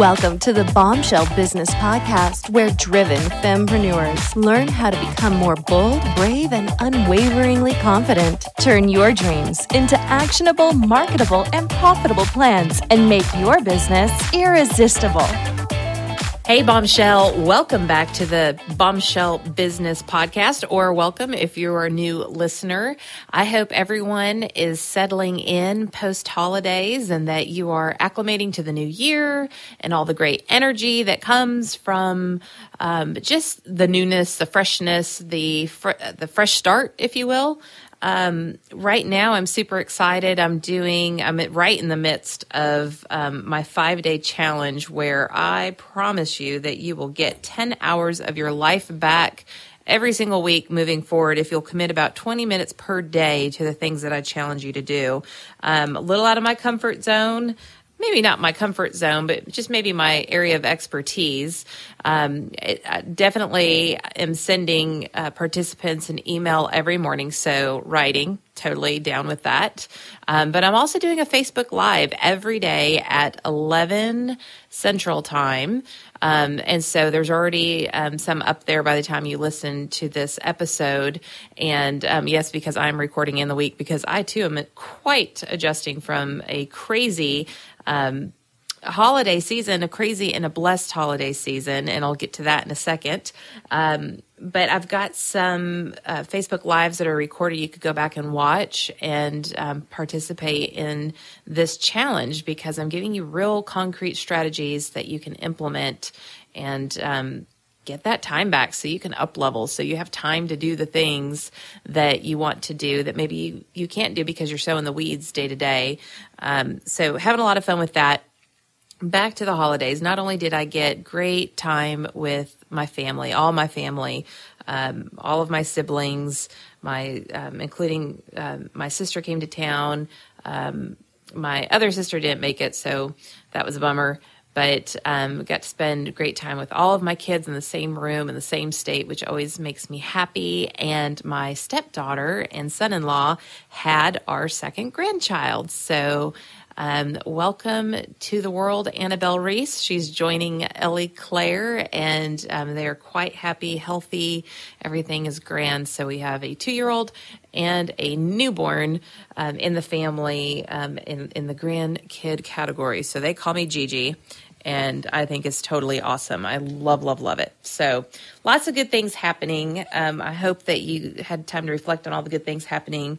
Welcome to the Bombshell Business Podcast, where driven fempreneurs learn how to become more bold, brave, and unwaveringly confident. Turn your dreams into actionable, marketable, and profitable plans and make your business irresistible. Hey, Bombshell. Welcome back to the Bombshell Business Podcast, or welcome if you're a new listener. I hope everyone is settling in post holidays and that you are acclimating to the new year and all the great energy that comes from um, just the newness, the freshness, the, fr- the fresh start, if you will. Um, right now, I'm super excited. I'm doing, I'm right in the midst of um, my five day challenge where I promise you that you will get 10 hours of your life back every single week moving forward if you'll commit about 20 minutes per day to the things that I challenge you to do. Um, a little out of my comfort zone maybe not my comfort zone, but just maybe my area of expertise. Um, I definitely am sending uh, participants an email every morning, so writing, totally down with that. Um, but I'm also doing a Facebook Live every day at 11 Central Time. Um, and so there's already um, some up there by the time you listen to this episode. And um, yes, because I'm recording in the week, because I too am quite adjusting from a crazy um, holiday season, a crazy and a blessed holiday season, and I'll get to that in a second. Um, but I've got some uh, Facebook Lives that are recorded. You could go back and watch and um, participate in this challenge because I'm giving you real concrete strategies that you can implement and um, get that time back so you can up level so you have time to do the things that you want to do that maybe you, you can't do because you're so in the weeds day to day. Um, so having a lot of fun with that. Back to the holidays not only did i get great time with my family all my family um, all of my siblings my um, including um, my sister came to town. Um, my other sister didn't make it so that was a bummer but um, got to spend great time with all of my kids in the same room in the same state, which always makes me happy. And my stepdaughter and son in law had our second grandchild. So um, welcome to the world, Annabelle Reese. She's joining Ellie Claire, and um, they are quite happy, healthy. Everything is grand. So we have a two year old and a newborn um, in the family um, in, in the grandkid category. So they call me Gigi and I think it's totally awesome. I love, love, love it. So, lots of good things happening. Um, I hope that you had time to reflect on all the good things happening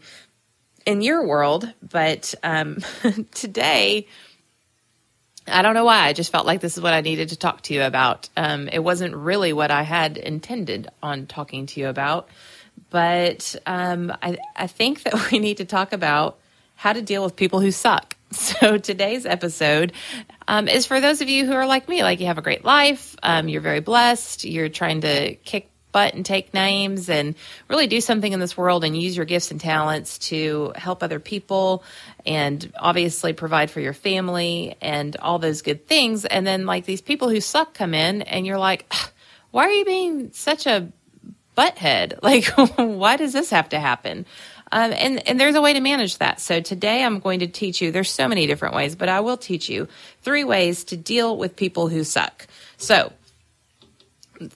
in your world. But um, today, I don't know why. I just felt like this is what I needed to talk to you about. Um, it wasn't really what I had intended on talking to you about, but um, I, I think that we need to talk about how to deal with people who suck. So today's episode um, is for those of you who are like me, like you have a great life, um, you're very blessed, you're trying to kick butt and take names and really do something in this world and use your gifts and talents to help other people and obviously provide for your family and all those good things. And then like these people who suck come in and you're like, why are you being such a butthead? Like, why does this have to happen? Um, and, and there's a way to manage that. So today I'm going to teach you, there's so many different ways, but I will teach you three ways to deal with people who suck. So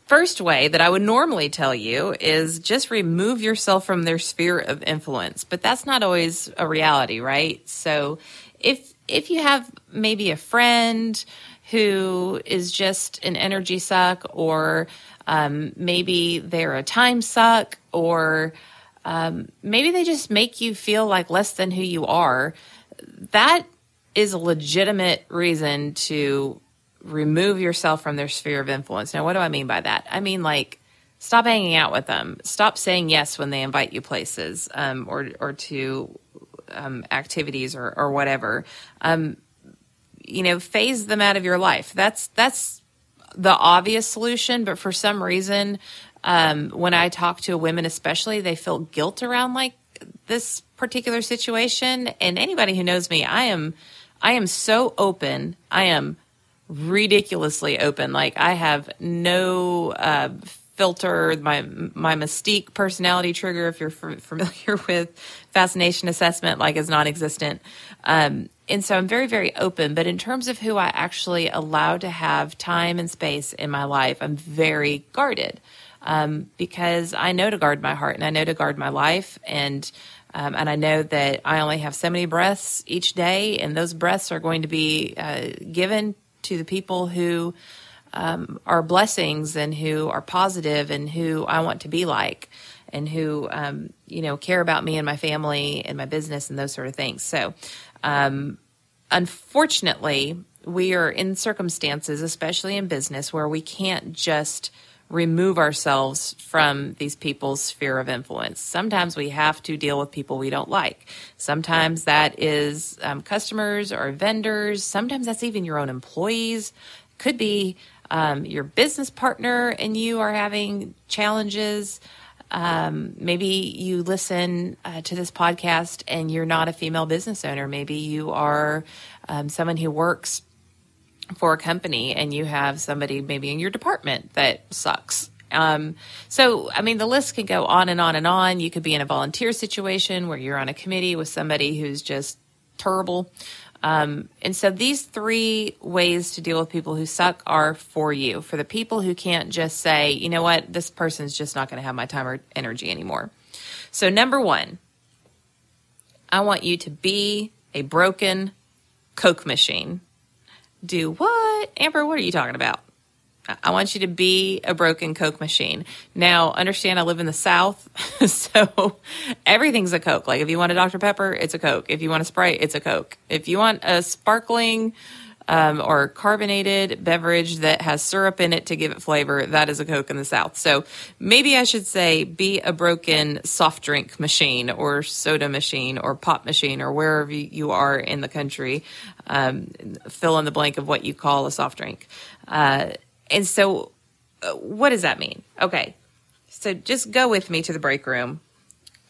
first way that I would normally tell you is just remove yourself from their sphere of influence, but that's not always a reality, right? So if if you have maybe a friend who is just an energy suck, or um, maybe they're a time suck, or um, maybe they just make you feel like less than who you are. That is a legitimate reason to remove yourself from their sphere of influence. Now, what do I mean by that? I mean, like, stop hanging out with them. Stop saying yes when they invite you places um, or, or to um, activities or, or whatever. Um, you know, phase them out of your life. That's, that's the obvious solution, but for some reason, um, when I talk to women, especially, they feel guilt around like this particular situation. And anybody who knows me, I am, I am so open. I am ridiculously open. Like I have no uh, filter, my my mystique personality trigger, if you're f- familiar with fascination assessment, like is non-existent. Um, and so I'm very very open. But in terms of who I actually allow to have time and space in my life, I'm very guarded um, because I know to guard my heart and I know to guard my life and. Um, and I know that I only have so many breaths each day, and those breaths are going to be uh, given to the people who um, are blessings and who are positive and who I want to be like and who um, you know care about me and my family and my business and those sort of things. So, um, unfortunately, we are in circumstances, especially in business, where we can't just remove ourselves from these people's sphere of influence. Sometimes we have to deal with people we don't like. Sometimes that is um, customers or vendors. Sometimes that's even your own employees. Could be um, your business partner and you are having challenges. Um, maybe you listen uh, to this podcast and you're not a female business owner. Maybe you are um, someone who works for a company and you have somebody maybe in your department that sucks. Um, so, I mean, the list can go on and on and on. You could be in a volunteer situation where you're on a committee with somebody who's just terrible. Um, and so these three ways to deal with people who suck are for you, for the people who can't just say, you know what, this person's just not going to have my time or energy anymore. So, number one, I want you to be a broken Coke machine. Do what? Amber, what are you talking about? I want you to be a broken Coke machine. Now, understand I live in the South, so everything's a Coke. Like if you want a Dr. Pepper, it's a Coke. If you want a Sprite, it's a Coke. If you want a sparkling um, or carbonated beverage that has syrup in it to give it flavor, that is a Coke in the South. So maybe I should say be a broken soft drink machine or soda machine or pop machine or wherever you are in the country. Um, fill in the blank of what you call a soft drink. Uh, and so, uh, what does that mean? Okay. So just go with me to the break room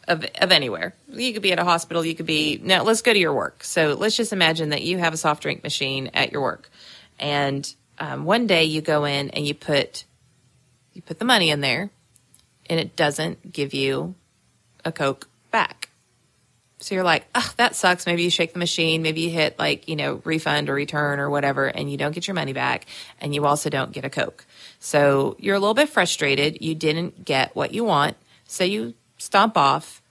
of, of anywhere. You could be at a hospital. You could be, now let's go to your work. So let's just imagine that you have a soft drink machine at your work. And um, one day you go in and you put, you put the money in there and it doesn't give you a Coke back. So you're like, oh, that sucks. Maybe you shake the machine, maybe you hit like, you know, refund or return or whatever, and you don't get your money back, and you also don't get a Coke. So you're a little bit frustrated. You didn't get what you want. So you stomp off,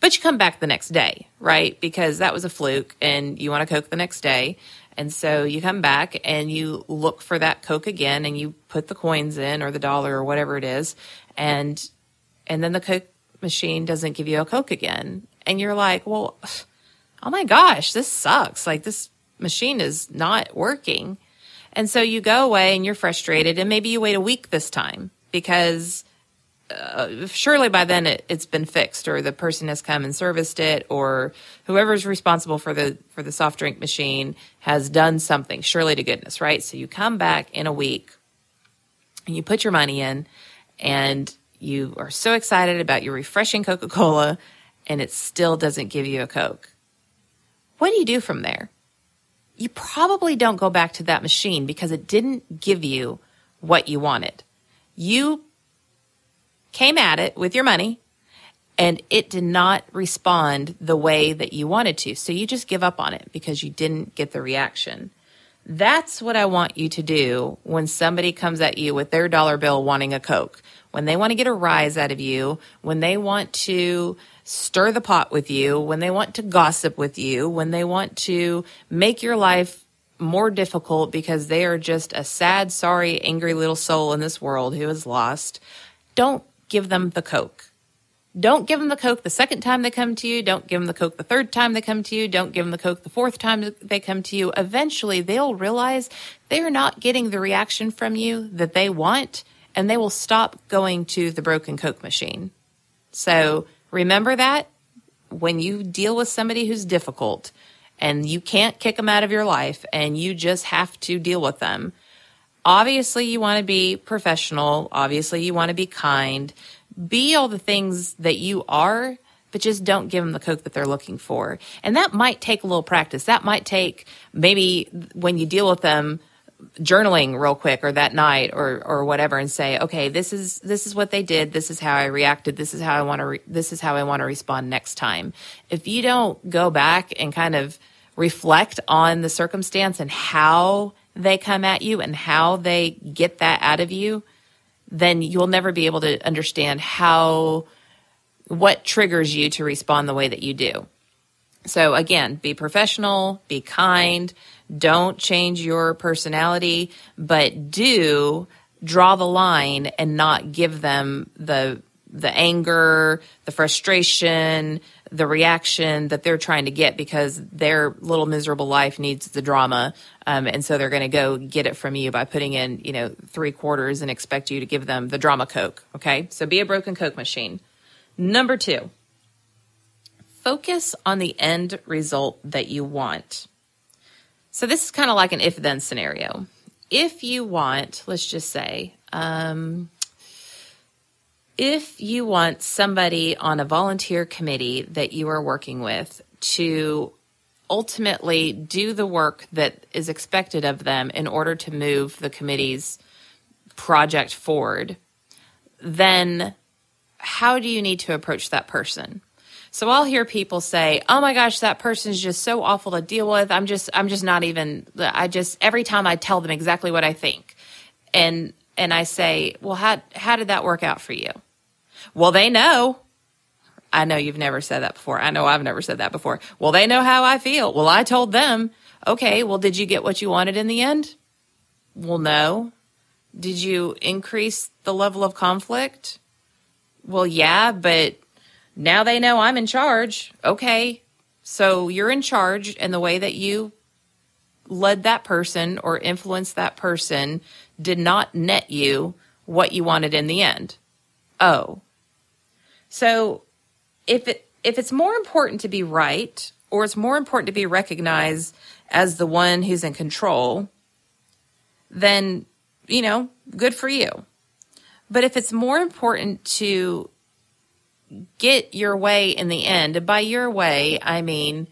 but you come back the next day, right? Because that was a fluke and you want a Coke the next day. And so you come back and you look for that Coke again and you put the coins in or the dollar or whatever it is. And, and then the Coke machine doesn't give you a Coke again and you're like, well, oh my gosh, this sucks. Like this machine is not working. And so you go away and you're frustrated and maybe you wait a week this time because uh, surely by then it, has been fixed or the person has come and serviced it or whoever's responsible for the for the soft drink machine has done something surely to goodness right so you come back in a week and you put your money in and you are so excited about your refreshing coca-cola and it still doesn't give you a Coke. What do you do from there? You probably don't go back to that machine because it didn't give you what you wanted. You came at it with your money and it did not respond the way that you wanted to. So you just give up on it because you didn't get the reaction. That's what I want you to do when somebody comes at you with their dollar bill wanting a Coke. When they want to get a rise out of you, when they want to stir the pot with you, when they want to gossip with you, when they want to make your life more difficult because they are just a sad, sorry, angry little soul in this world who is lost, don't give them the Coke. Don't give them the Coke the second time they come to you. Don't give them the Coke the third time they come to you. Don't give them the Coke the fourth time they come to you. Eventually, they'll realize they are not getting the reaction from you that they want, and they will stop going to the broken Coke machine. So Remember that when you deal with somebody who's difficult and you can't kick them out of your life and you just have to deal with them. Obviously, you want to be professional. Obviously, you want to be kind. Be all the things that you are, but just don't give them the Coke that they're looking for. And that might take a little practice. That might take maybe when you deal with them journaling real quick or that night or or whatever and say okay this is this is what they did this is how i reacted this is how i want to re- this is how i want to respond next time if you don't go back and kind of reflect on the circumstance and how they come at you and how they get that out of you then you'll never be able to understand how what triggers you to respond the way that you do. So again be professional be kind don't change your personality, but do draw the line and not give them the the anger, the frustration, the reaction that they're trying to get because their little miserable life needs the drama, um, and so they're going to go get it from you by putting in you know three quarters and expect you to give them the drama coke. Okay, so be a broken coke machine. Number two, focus on the end result that you want. So this is kind of like an if then scenario. If you want, let's just say, um, if you want somebody on a volunteer committee that you are working with to ultimately do the work that is expected of them in order to move the committee's project forward, then how do you need to approach that person? So I'll hear people say, "Oh my gosh, that person is just so awful to deal with. I'm just I'm just not even I just every time I tell them exactly what I think." And and I say, "Well, how how did that work out for you?" Well, they know. I know you've never said that before. I know I've never said that before. Well, they know how I feel. Well, I told them. Okay, well, did you get what you wanted in the end? Well, no. Did you increase the level of conflict? Well, yeah, but now they know I'm in charge. Okay. So you're in charge, and the way that you led that person or influenced that person did not net you what you wanted in the end. Oh. So if it if it's more important to be right or it's more important to be recognized as the one who's in control, then you know, good for you. But if it's more important to get your way in the end. By your way, I mean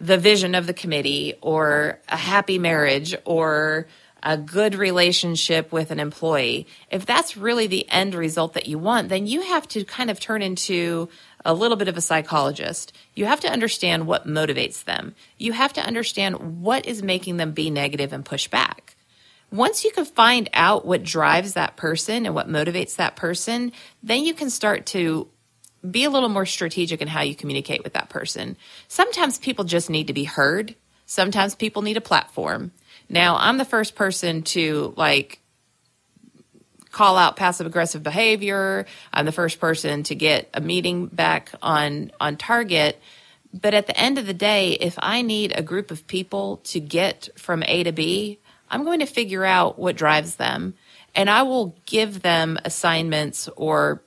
the vision of the committee or a happy marriage or a good relationship with an employee. If that's really the end result that you want, then you have to kind of turn into a little bit of a psychologist. You have to understand what motivates them. You have to understand what is making them be negative and push back. Once you can find out what drives that person and what motivates that person, then you can start to be a little more strategic in how you communicate with that person. Sometimes people just need to be heard. Sometimes people need a platform. Now, I'm the first person to like call out passive aggressive behavior. I'm the first person to get a meeting back on on target. But at the end of the day, if I need a group of people to get from A to B, I'm going to figure out what drives them and I will give them assignments or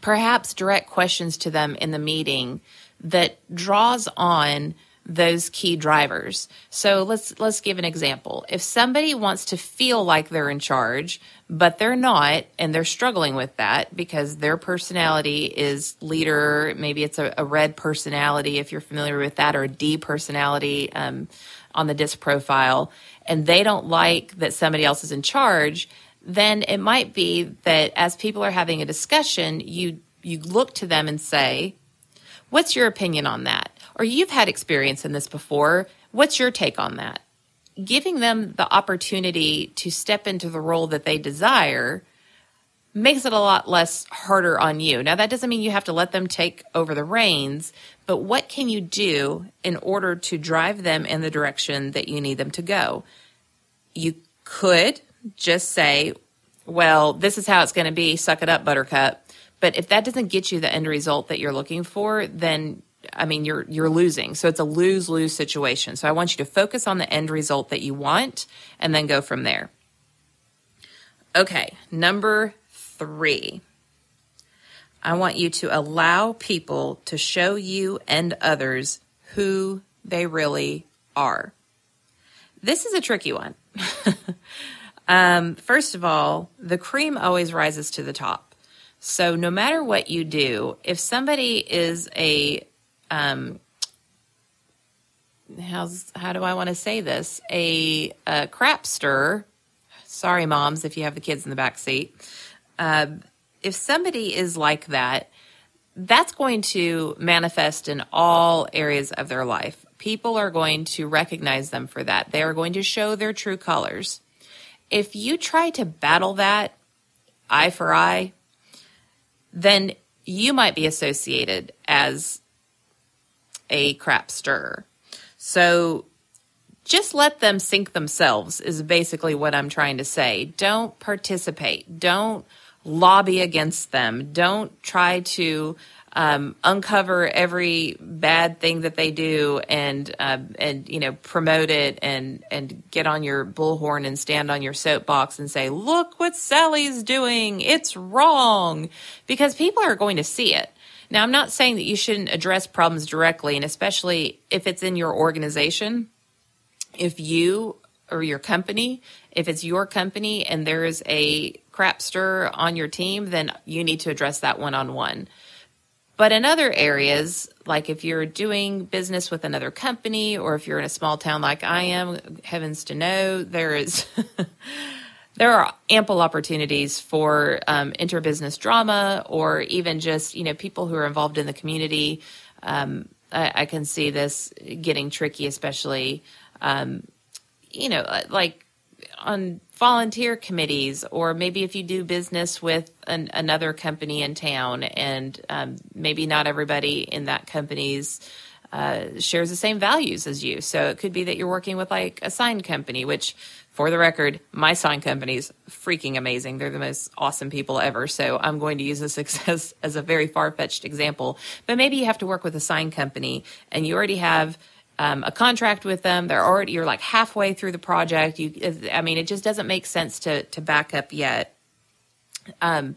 perhaps direct questions to them in the meeting that draws on those key drivers. So let's let's give an example. If somebody wants to feel like they're in charge, but they're not and they're struggling with that because their personality is leader, maybe it's a, a red personality if you're familiar with that or a D personality um, on the disc profile and they don't like that somebody else is in charge, then it might be that as people are having a discussion, you you look to them and say, "What's your opinion on that?" Or you've had experience in this before. What's your take on that? Giving them the opportunity to step into the role that they desire makes it a lot less harder on you. Now, that doesn't mean you have to let them take over the reins, but what can you do in order to drive them in the direction that you need them to go? You could just say, well, this is how it's going to be. Suck it up, buttercup. But if that doesn't get you the end result that you're looking for, then I mean, you're you're losing. So it's a lose lose situation. So I want you to focus on the end result that you want, and then go from there. Okay, number three. I want you to allow people to show you and others who they really are. This is a tricky one. Um, first of all, the cream always rises to the top. So no matter what you do, if somebody is a um, how's how do I want to say this? A, a crapster. Sorry, moms, if you have the kids in the back seat. Uh, if somebody is like that, that's going to manifest in all areas of their life. People are going to recognize them for that. They are going to show their true colors. If you try to battle that eye for eye, then you might be associated as a crap stir. So just let them sink themselves, is basically what I'm trying to say. Don't participate. Don't lobby against them. Don't try to um, uncover every bad thing that they do and uh, and you know promote it and and get on your bullhorn and stand on your soapbox and say, "Look what Sally's doing. It's wrong," because people are going to see it. Now, I'm not saying that you shouldn't address problems directly, and especially if it's in your organization. If you or your company, if it's your company and there is a crapster on your team, then you need to address that one on one. But in other areas, like if you're doing business with another company or if you're in a small town like I am, heavens to know, there is there are ample opportunities for um, interbusiness drama or even just you know people who are involved in the community. Um, I, I, can see this getting tricky, especially um, you know like on volunteer committees, or maybe if you do business with an, another company in town, and um, maybe not everybody in that company's uh, shares the same values as you. So it could be that you're working with like a sign company, which, for the record, my sign company is freaking amazing. They're the most awesome people ever. So I'm going to use this as, as a very far fetched example. But maybe you have to work with a sign company and you already have um, a contract with them. They're already you're like halfway through the project. You, I mean, it just doesn't make sense to to back up yet. Um,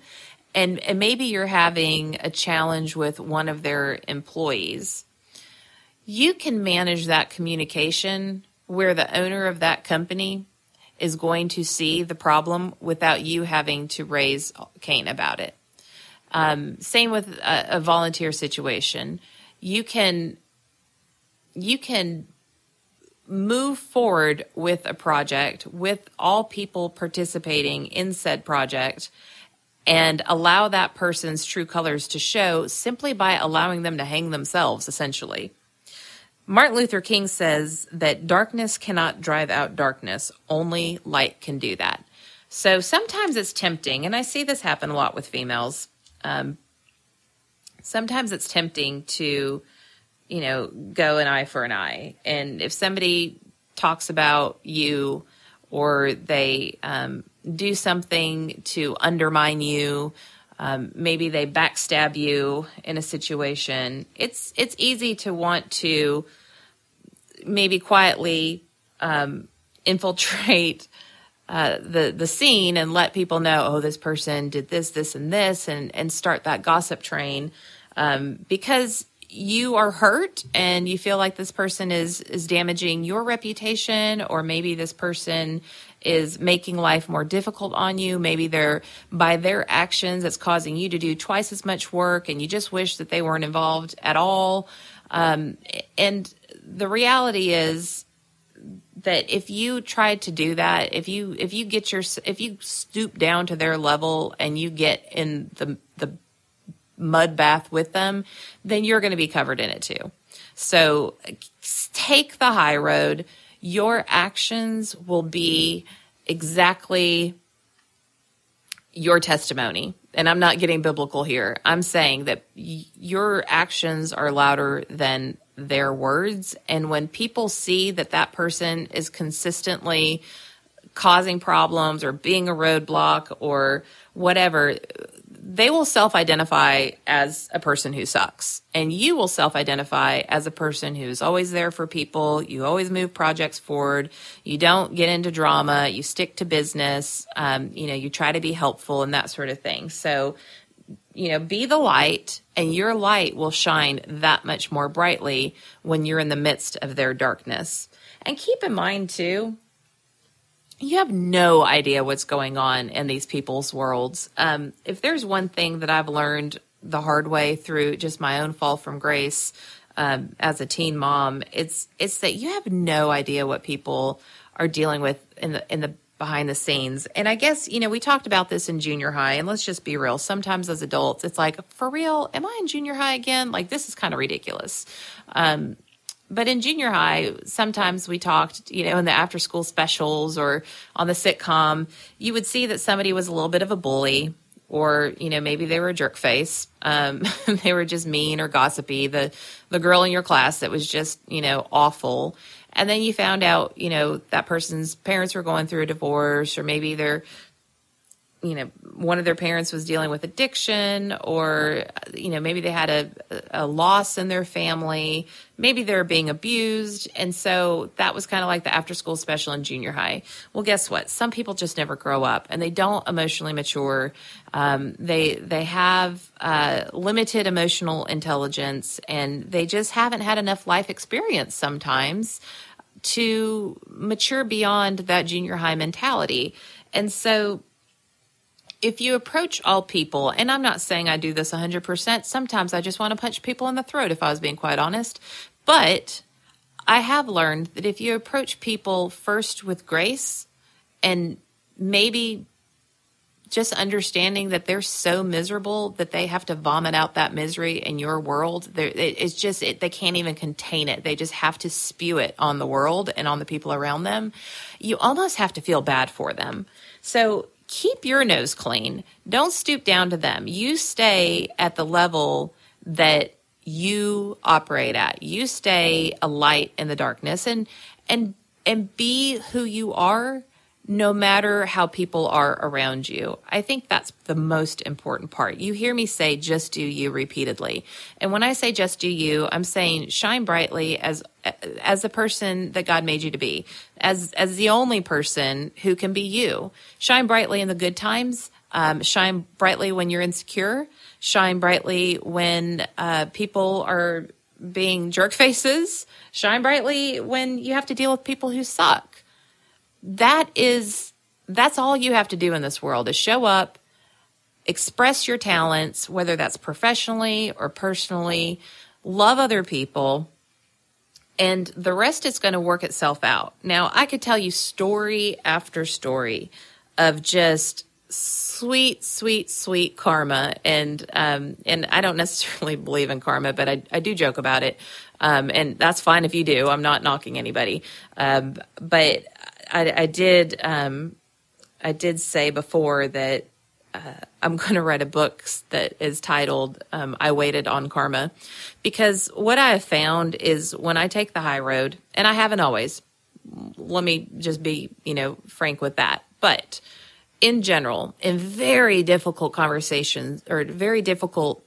and and maybe you're having a challenge with one of their employees. You can manage that communication where the owner of that company is going to see the problem without you having to raise Cain about it. Um, same with a, a volunteer situation. You can you can move forward with a project with all people participating in said project and allow that person's true colors to show simply by allowing them to hang themselves, essentially. Martin Luther King says that darkness cannot drive out darkness, only light can do that. So sometimes it's tempting, and I see this happen a lot with females. Um, sometimes it's tempting to you know, go an eye for an eye. And if somebody talks about you or they um, do something to undermine you, um, maybe they backstab you in a situation, it's it's easy to want to maybe quietly um, infiltrate uh, the the scene and let people know, oh, this person did this, this, and this, and and start that gossip train um, because you are hurt and you feel like this person is is damaging your reputation or maybe this person is making life more difficult on you maybe they're by their actions it's causing you to do twice as much work and you just wish that they weren't involved at all. Um, and the reality is that if you try to do that if you if you get your if you stoop down to their level and you get in the the mud bath with them, then you're going to be covered in it too. So take the high road. Your actions will be exactly your testimony. And I'm not getting biblical here. I'm saying that y- your actions are louder than their words. And when people see that that person is consistently causing problems or being a roadblock or whatever, they will self identify as a person who sucks. And you will self identify as a person who's always there for people. You always move projects forward. You don't get into drama. You stick to business. Um, you know, you try to be helpful and that sort of thing. So, you know, be the light, and your light will shine that much more brightly when you're in the midst of their darkness. And keep in mind, too, you have no idea what's going on in these people's worlds. Um, if there's one thing that I've learned the hard way through just my own fall from grace um, as a teen mom, it's it's that you have no idea what people are dealing with in the in the behind the scenes. And I guess, you know, we talked about this in junior high, and let's just be real. Sometimes as adults, it's like, for real, am I in junior high again? Like, this is kind of ridiculous. Um, but in junior high, sometimes we talked, you know, in the after school specials or on the sitcom, you would see that somebody was a little bit of a bully or, you know, maybe they were a jerk face. Um, they were just mean or gossipy. The, the girl in your class that was just, you know, awful and then you found out, you know, that person's parents were going through a divorce, or maybe they're, you know, one of their parents was dealing with addiction, or, you know, maybe they had a, a loss in their family. Maybe they're being abused. And so that was kind of like the after school special in junior high. Well, guess what? Some people just never grow up and they don't emotionally mature. Um, they, they have uh, limited emotional intelligence and they just haven't had enough life experience sometimes to mature beyond that junior high mentality. And so if you approach all people, and I'm not saying I do this 100%, sometimes I just want to punch people in the throat if I was being quite honest. But I have learned that if you approach people first with grace and maybe just understanding that they're so miserable that they have to vomit out that misery in your world. It's just, it, they can't even contain it. They just have to spew it on the world and on the people around them. You almost have to feel bad for them. So keep your nose clean. Don't stoop down to them. You stay at the level that you operate at. You stay a light in the darkness and, and, and be who you are no matter how people are around you. I think that's the most important part. You hear me say just do you repeatedly. And when I say just do you, I'm saying shine brightly as as the person that God made you to be. As as the only person who can be you. Shine brightly in the good times. Um, shine brightly when you're insecure. Shine brightly when uh, people are being jerk faces. Shine brightly when you have to deal with people who suck that is that's all you have to do in this world is show up express your talents whether that's professionally or personally love other people and the rest is going to work itself out. Now i could tell you story after story of just sweet sweet sweet karma and um and i don't necessarily believe in karma but i, I do joke about it um and that's fine if you do. I'm not knocking anybody um but I, I did um, I did say before that uh, I'm going to write a book that is titled um, "I Waited on Karma," because what I have found is when I take the high road, and I haven't always. Let me just be, you know, frank with that. But in general, in very difficult conversations or very difficult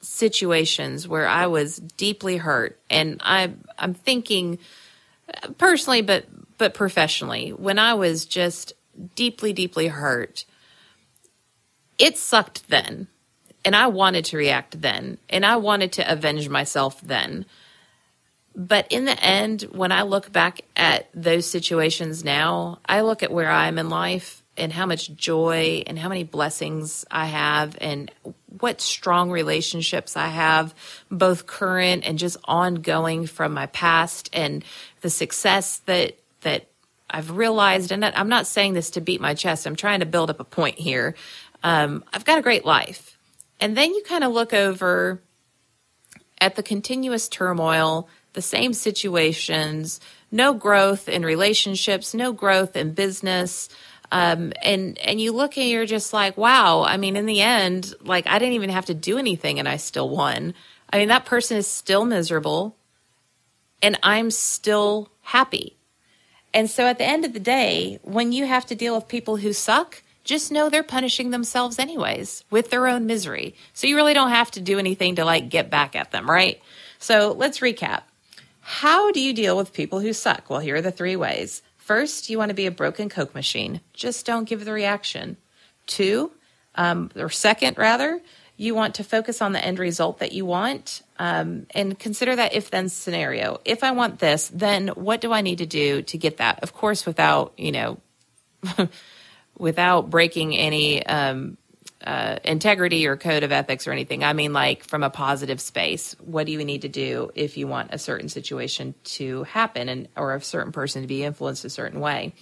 situations where I was deeply hurt, and I I'm thinking personally, but but professionally, when I was just deeply, deeply hurt, it sucked then. And I wanted to react then. And I wanted to avenge myself then. But in the end, when I look back at those situations now, I look at where I am in life and how much joy and how many blessings I have and what strong relationships I have, both current and just ongoing from my past and the success that that I've realized, and I'm not saying this to beat my chest, I'm trying to build up a point here. Um, I've got a great life. And then you kind of look over at the continuous turmoil, the same situations, no growth in relationships, no growth in business. Um, and and you look and you're just like, wow. I mean, in the end, like I didn't even have to do anything, and I still won. I mean, that person is still miserable, and I'm still happy. And so at the end of the day, when you have to deal with people who suck, just know they're punishing themselves anyways with their own misery. So you really don't have to do anything to like get back at them, right? So let's recap. How do you deal with people who suck? Well, here are the three ways. First, you want to be a broken Coke machine. Just don't give the reaction. Two, um, or second, rather, you want to focus on the end result that you want um, and consider that if then scenario. If I want this, then what do I need to do to get that? Of course, without, you know, without breaking any um, uh, integrity or code of ethics or anything. I mean, like from a positive space. What do you need to do if you want a certain situation to happen and or a certain person to be influenced a certain way?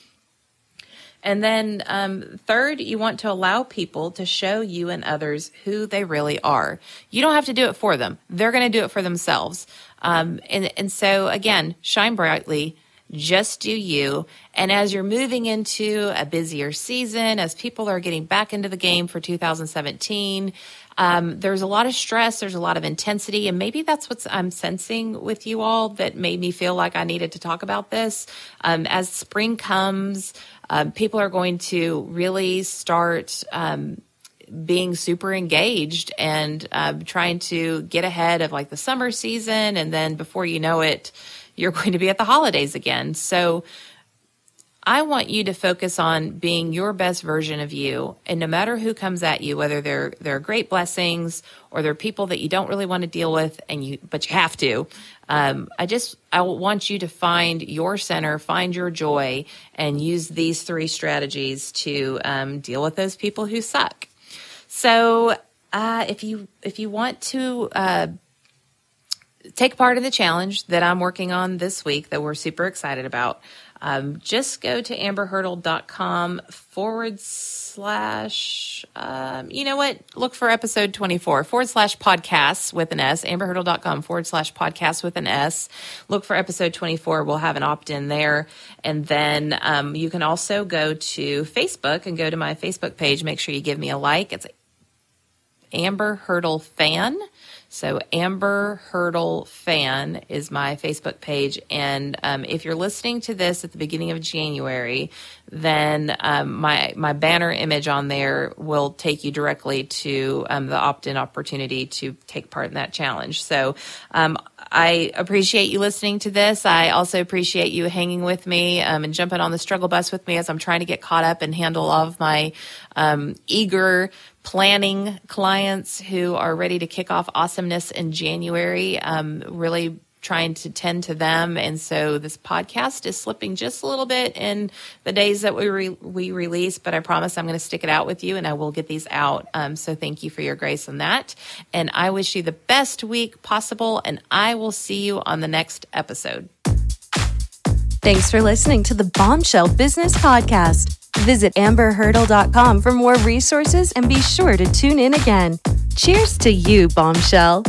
And then, um, third, you want to allow people to show you and others who they really are. You don't have to do it for them; they're going to do it for themselves. Um, and and so again, shine brightly just do you. And as you're moving into a busier season, as people are getting back into the game for 2017, um, there's a lot of stress, there's a lot of intensity, and maybe that's what I'm sensing with you all that made me feel like I needed to talk about this. Um, as spring comes, um, people are going to really start. Um, being super engaged and uh, trying to get ahead of like the summer season. And then before you know it, you're going to be at the holidays again. So I want you to focus on being your best version of you. And no matter who comes at you, whether they're, they're great blessings or they're people that you don't really want to deal with and you, but you have to. Um, I just, I want you to find your center, find your joy and use these three strategies to, um, deal with those people who suck. So, uh, if you, if you want to, uh, take part in the challenge that I'm working on this week that we're super excited about, um, just go to amberhurdle.com forward slash, um, you know what? Look for episode 24 forward slash podcasts with an S, amberhurdle.com forward slash podcasts with an S. Look for episode 24. We'll have an opt in there. And then um, you can also go to Facebook and go to my Facebook page. Make sure you give me a like. It's Amber Hurdle Fan. So Amber Hurdle Fan is my Facebook page, and um, if you're listening to this at the beginning of January, then um, my my banner image on there will take you directly to um, the opt-in opportunity to take part in that challenge. So um, I appreciate you listening to this. I also appreciate you hanging with me um, and jumping on the struggle bus with me as I'm trying to get caught up and handle all of my um, eager planning clients who are ready to kick off awesomeness in January. Um, really trying to tend to them, and so this podcast is slipping just a little bit in the days that we re- we release. But I promise I'm going to stick it out with you, and I will get these out. Um, so thank you for your grace on that, and I wish you the best week possible, and I will see you on the next episode. Thanks for listening to the Bombshell Business Podcast. Visit amberhurdle.com for more resources and be sure to tune in again. Cheers to you, Bombshell.